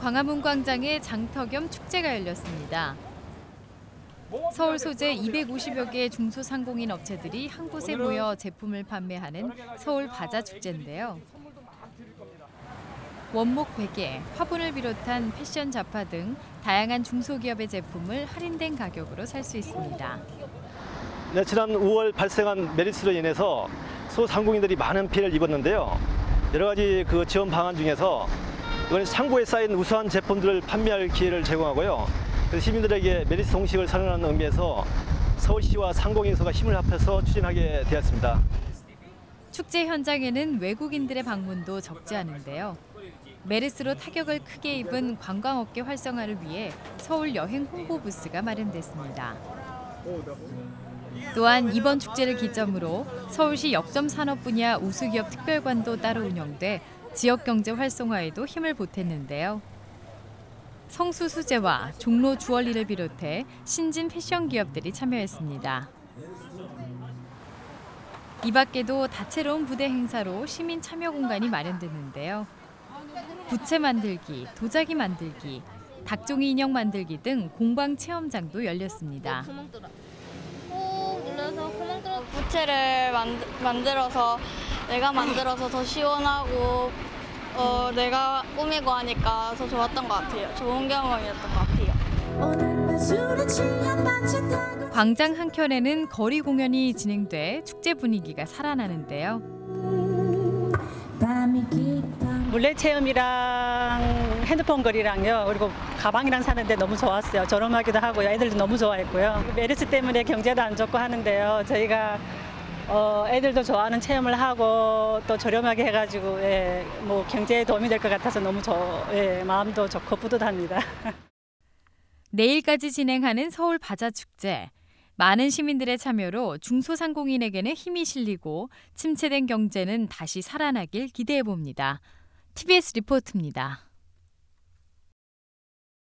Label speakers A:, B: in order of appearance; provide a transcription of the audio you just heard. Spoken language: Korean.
A: 광화문 광장에 장터 겸 축제가 열렸습니다. 서울 소재 250여 개의 중소상공인 업체들이 한 곳에 모여 제품을 판매하는 서울 바자 축제인데요. 원목 베개, 화분을 비롯한 패션 잡화 등 다양한 중소기업의 제품을 할인된 가격으로 살 수 있습니다.
B: 네, 지난 5월 발생한 메르스로 인해서 소상공인들이 많은 피해를 입었는데요. 여러 가지 그 지원 방안 중에서 이번에 창고에 쌓인 우수한 제품들을 판매할 기회를 제공하고요. 시민들에게 메리츠 동식을 선언하는 의미에서 서울시와 상공인소가 힘을 합해서 추진하게 되었습니다.
A: 축제 현장에는 외국인들의 방문도 적지 않은데요. 메르스로 타격을 크게 입은 관광업계 활성화를 위해 서울 여행 홍보 부스가 마련됐습니다. 또한 이번 축제를 기점으로 서울시 역점 산업 분야 우수기업 특별관도 따로 운영돼 지역 경제 활성화에도 힘을 보탰는데요. 성수 수제와 종로 주얼리를 비롯해 신진 패션 기업들이 참여했습니다. 이 밖에도 다채로운 부대 행사로 시민 참여 공간이 마련됐는데요. 부채 만들기, 도자기 만들기, 닭종이 인형 만들기 등 공방 체험장도 열렸습니다.
C: 꾹 눌러서 구멍 뚫어. 부채를 만, 만들어서 내가 만들어서 더 시원하고 어, 내가 꾸미고 하니까 더 좋았던 것 같아요. 좋은 경험이었던 것 같아요.
A: 광장 한켠에는 거리 공연이 진행돼 축제 분위기가 살아나는데요.
D: 물레 체험이랑 핸드폰 거리랑요 그리고 가방이랑 사는데 너무 좋았어요 저렴하기도 하고요 애들도 너무 좋아했고요 메르스 때문에 경제도 안 좋고 하는데요 저희가 어, 애들도 좋아하는 체험을 하고 또 저렴하게 해가지고 예, 뭐 경제에 도움이 될 것 같아서 너무 저, 예, 마음도 좋고 뿌듯합니다.
A: 내일까지 진행하는 서울 바자 축제. 많은 시민들의 참여로 중소상공인에게는 힘이 실리고 침체된 경제는 다시 살아나길 기대해 봅니다. TBS 리포트입니다.